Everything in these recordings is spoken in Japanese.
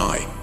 I.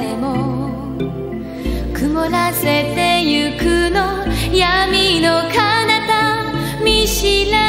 えも曇らせてゆくの。闇の彼方見知らぬ